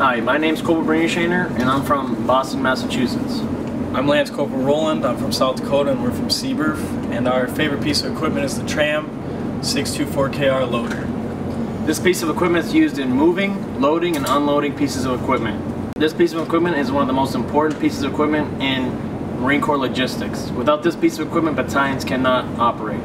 Hi, my name's Corporal Brady Shaner, and I'm from Boston, Massachusetts. I'm Lance Corporal Roland. I'm from South Dakota, and we're from CBIRF. And our favorite piece of equipment is the Tram 624KR loader. This piece of equipment is used in moving, loading, and unloading pieces of equipment. This piece of equipment is one of the most important pieces of equipment in Marine Corps logistics. Without this piece of equipment, battalions cannot operate.